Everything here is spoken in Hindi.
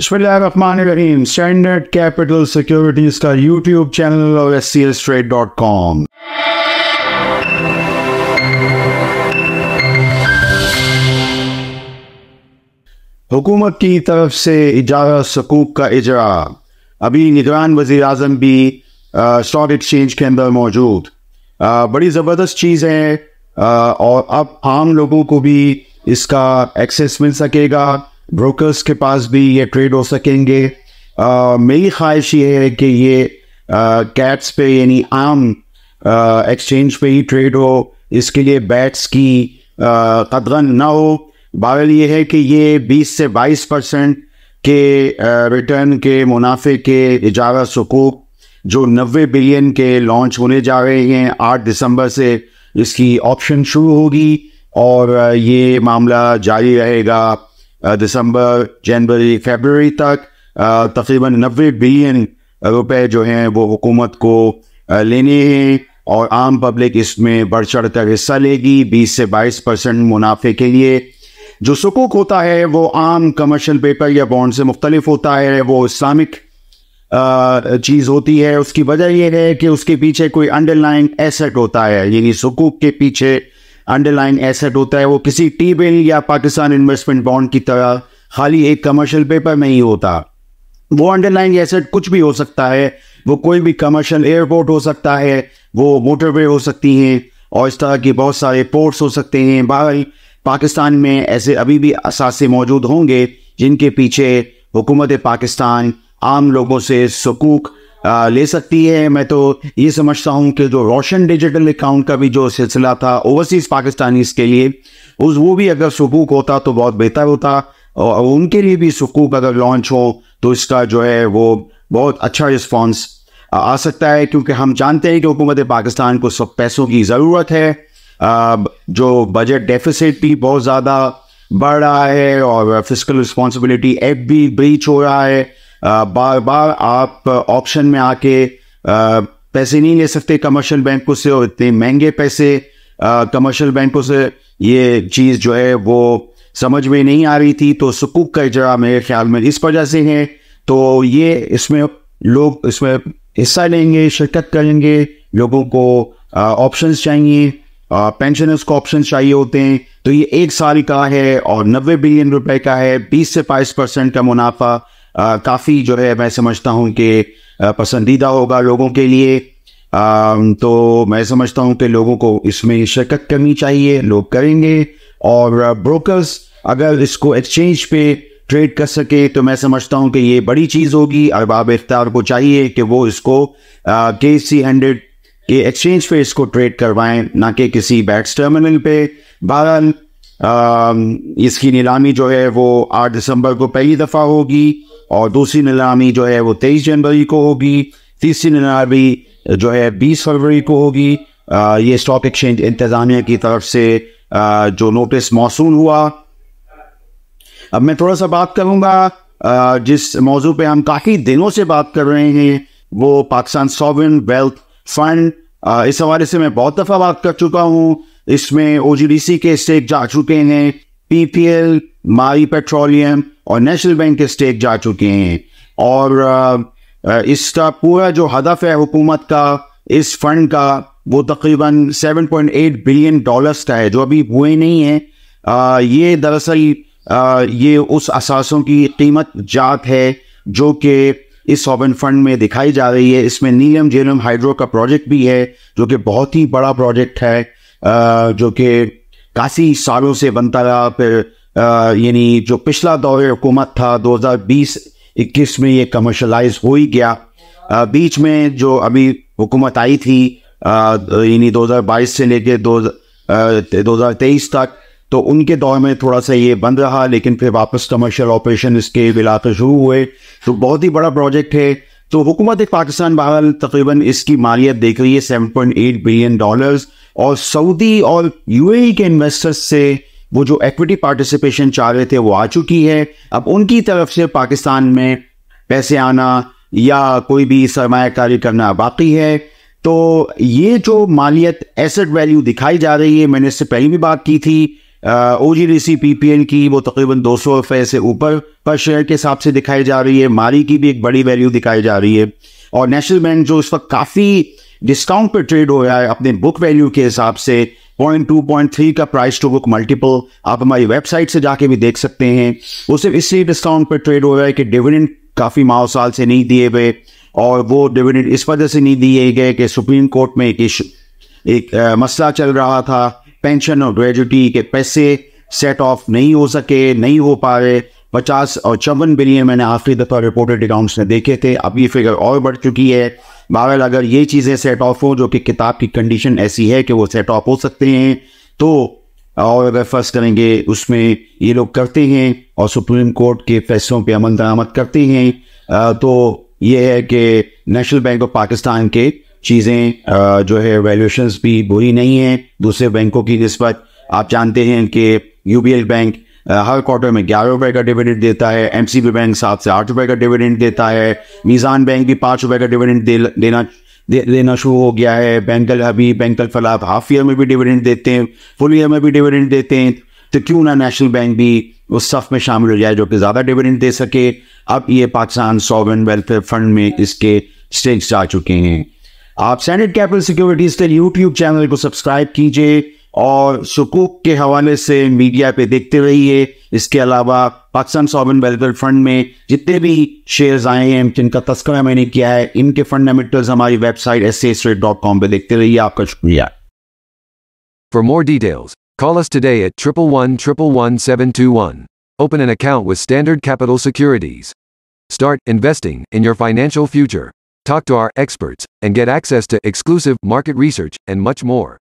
बसमीम स्टैंडर्ड कैपिटल सिक्योरिटीज का यूट्यूब चैनल और S C S trade dot com हुकूमत की तरफ़ से इजारा सकूक का इजरा। अभी निगरान वज़ीर अजम भी स्टॉक एक्सचेंज के अंदर मौजूद। बड़ी ज़बरदस्त चीज़ है आ, और अब आम लोगों को भी इसका एक्सेस मिल सकेगा। ब्रोकर्स के पास भी ये ट्रेड हो सकेंगे। आ, मेरी ख्वाहिश ये है कि ये कैट्स पे यानी आम एक्सचेंज पे ही ट्रेड हो। इसके लिए बैट्स की कदगन ना हो। बहरल ये है कि ये 20 से 22 परसेंट के रिटर्न के मुनाफे के इजारा सकूक जो 90 बिलियन के लॉन्च होने जा रहे हैं 8 दिसंबर से इसकी ऑप्शन शुरू होगी और ये मामला जारी रहेगा। दिसंबर, जनवरी, फरवरी तक तकरीबन 90 बिलियन रुपए जो हैं वो हुकूमत को लेने हैं और आम पब्लिक इसमें बढ़ चढ़ कर हिस्सा लेगी 20 से 22 परसेंट मुनाफे के लिए। जो सुकूक होता है वो आम कमर्शियल पेपर या बॉन्ड से मुख्तलिफ़ होता है, वो इस्लामिक चीज़ होती है। उसकी वजह यह है कि उसके पीछे कोई अंडरलाइन एसेट होता है, यानी सुकूक के पीछे अंडरलाइन एसेट होता है वो किसी टी बिल या पाकिस्तान इन्वेस्टमेंट बॉन्ड की तरह खाली एक कमर्शियल पेपर में ही होता। वो अंडरलाइन एसेट कुछ भी हो सकता है, वो कोई भी कमर्शियल एयरपोर्ट हो सकता है, वो मोटरवे हो सकती हैं, और इस तरह के बहुत सारे पोर्ट्स हो सकते हैं। बाहर पाकिस्तान में ऐसे अभी भी असासे मौजूद होंगे, जिनके पीछे हुकूमत पाकिस्तान आम लोगों से सकूक ले सकती है। मैं तो ये समझता हूँ कि जो रोशन डिजिटल अकाउंट का भी जो सिलसिला था ओवरसीज़ पाकिस्तानीज के लिए, उस, वो भी अगर सकूक होता तो बहुत बेहतर होता। और उनके लिए भी सकूक अगर लॉन्च हो तो इसका जो है वो बहुत अच्छा रिस्पॉन्स आ सकता है, क्योंकि हम जानते हैं कि हुकूमत पाकिस्तान को सब पैसों की ज़रूरत है। जो बजट डेफिसिट भी बहुत ज़्यादा बढ़ रहा है और फ़िज़िकल रिस्पॉन्सिबिलिटी एक्ट भी ब्रीच हो रहा है। बार बार आप ऑप्शन में आके पैसे नहीं ले सकते कमर्शियल बैंकों से और इतने महँगे पैसे कमर्शियल बैंकों से, ये चीज़ जो है वो समझ में नहीं आ रही थी तो सुकूक का इजरा मेरे ख्याल में इस वजह से है। तो ये इसमें लोग इसमें हिस्सा लेंगे, शिरकत करेंगे, लोगों को ऑप्शंस चाहिए पेंशनर्स को ऑप्शन चाहिए होते हैं। तो ये एक साल का है और नब्बे बिलियन रुपए का है, बीस से बाईस परसेंट का मुनाफा। काफ़ी जो है मैं समझता हूँ कि पसंदीदा होगा लोगों के लिए। तो मैं समझता हूँ कि लोगों को इसमें शिरकत करनी चाहिए, लोग करेंगे। और ब्रोकर्स अगर इसको एक्सचेंज पे ट्रेड कर सके तो मैं समझता हूँ कि ये बड़ी चीज़ होगी। अरबाब इफ्तार को चाहिए कि वो इसको के सी हंड्रेड के एक्सचेंज पे इसको ट्रेड करवाएँ, ना कि किसी बैट्स टर्मिनल पे। बहरहाल इसकी नीलामी जो है वो आठ दिसंबर को पहली दफ़ा होगी। और दूसरी नीलामी जो है वो तेईस जनवरी को होगी। तीसरी नीलामी जो है बीस फरवरी को होगी। ये स्टॉक एक्सचेंज इंतज़ामिया की तरफ़ से आ, जो नोटिस मौसू हुआ। अब मैं थोड़ा सा बात करूँगा जिस मौजू पे हम काफ़ी दिनों से बात कर रहे हैं वो पाकिस्तान सॉवरन वेल्थ फंड इस हवाले से मैं बहुत दफ़ा बात कर चुका हूँ। इसमें ओजीडीसी के स्टेक जा चुके हैं पीपीएल माई पेट्रोलियम और नेशनल बैंक के स्टेक जा चुके हैं। और इसका पूरा जो हदफ है हुकूमत का, इस फंड का, वो तकरीबन 7.8 बिलियन डॉलर्स का है, जो अभी हुए नहीं है। ये दरअसल ये उस असासों की कीमत जात है, जो कि इस सॉवन फंड में दिखाई जा रही है। इसमें नीलम जेलम हाइड्रो का प्रोजेक्ट भी है, जो कि बहुत ही बड़ा प्रोजेक्ट है। जो कि काफ़ी सालों से बनता रहा, फिर यानी जो पिछला दौर हुकूमत था 2020-21 में ये कमर्शलाइज हो ही गया। आ, बीच में जो अभी हुकूमत आई थी यानी 2022 से लेके दो हज़ार तेईस तक तो उनके दौर में थोड़ा सा ये बंद रहा लेकिन फिर वापस कमर्शियल ऑपरेशन इसके इलाके शुरू हुए। तो बहुत ही बड़ा प्रोजेक्ट है। तो हुकूमत पाकिस्तान बहरहाल तकरीबन इसकी मालियत देख रही है seven point eight billion dollars और सऊदी और यूएई के इन्वेस्टर्स से वो जो एक्विटी पार्टिसिपेशन चाह रहे थे, वो आ चुकी है। अब उनकी तरफ़ से पाकिस्तान में पैसे आना या कोई भी सरमाकारी करना बाकी है। तो ये जो मालियत एसेट वैल्यू दिखाई जा रही है, मैंने इससे पहले भी बात की थी O G D C P P L की वो तकरीबन दो सौ रुपये से ऊपर पर शेयर के हिसाब से दिखाई जा रही है। मारी की भी एक बड़ी वैल्यू दिखाई जा रही है। और नेशनल बैंक जो इस वक्त काफ़ी डिस्काउंट पर ट्रेड हो रहा है, अपने बुक वैल्यू के हिसाब से पॉइंट टू पॉइंट थ्री का प्राइस टू बुक मल्टीपल आप हमारी वेबसाइट से जाके भी देख सकते हैं। वो सिर्फ़ इसलिए डिस्काउंट पर ट्रेड हो रहा है कि डिविडेंड काफ़ी माह साल से नहीं दिए गए और वो डिविडेंड इस वजह से नहीं दिए गए कि सुप्रीम कोर्ट में एक एक आ, मसला चल रहा था पेंशन और ग्रेजुटी के पैसे सेट ऑफ़ नहीं हो सके नहीं हो पा रहे। पचास और चौवन बिलियन मैंने आखिरी दफ़ा रिपोर्टेड अकाउंट्स में देखे थे अब ये फिगर और बढ़ चुकी है। बहरहाल, अगर ये चीज़ें सेट ऑफ़ हो, जो कि किताब की कंडीशन ऐसी है कि वो सेट ऑफ़ हो सकते हैं तो और अगर फ़र्ज़ करेंगे, उसमें ये लोग करते हैं और सुप्रीम कोर्ट के फैसलों पर अमल दरामद करते हैं। तो ये है कि नेशनल बैंक ऑफ़ पाकिस्तान के चीज़ें जो है वैल्यूशंस भी बुरी नहीं है। दूसरे बैंकों की नस्बत, आप जानते हैं कि यू बैंक हर क्वार्टर में ग्यारह रुपए का डिविडेंड देता है एमसीबी बैंक सात से आठ रुपए का डिविडेंड देता है मीज़ान बैंक भी पाँच रुपए का डिविडेंड दे, देना दे, देना शुरू हो गया है बैंकल अभी बैंकल फलाब हाफ़ ईयर में भी डिविडेंड देते हैं फुल ईयर में भी डिविडेंड देते हैं तो क्यों ना नेशनल बैंक भी उस सफ में शामिल हो जाए जो कि ज़्यादा डिविडेंड दे सके। अब ये पाकिस्तान सॉवन वेलफेयर फंड में इसके स्टेज जा चुके हैं। आप सैंडेड कैपिटल सिक्योरिटीज के यूट्यूब चैनल को सब्सक्राइब कीजिए। और सुकूक के हवाले से मीडिया पे देखते रहिए इसके अलावा पाकिस्तान सॉवन वेलफेयर फंड में जितने भी शेयर्स आए हैं जिनका तस्करा मैंने किया है इनके फंडामेंटल्स हमारी वेबसाइट एस डॉट कॉम पर देखते रहिए आपका शुक्रिया For more details, call us today at triple one triple one seven two one. Open an account with Standard Capital Securities. Start investing in your financial future. Talk to our experts and get access to exclusive market research and much more.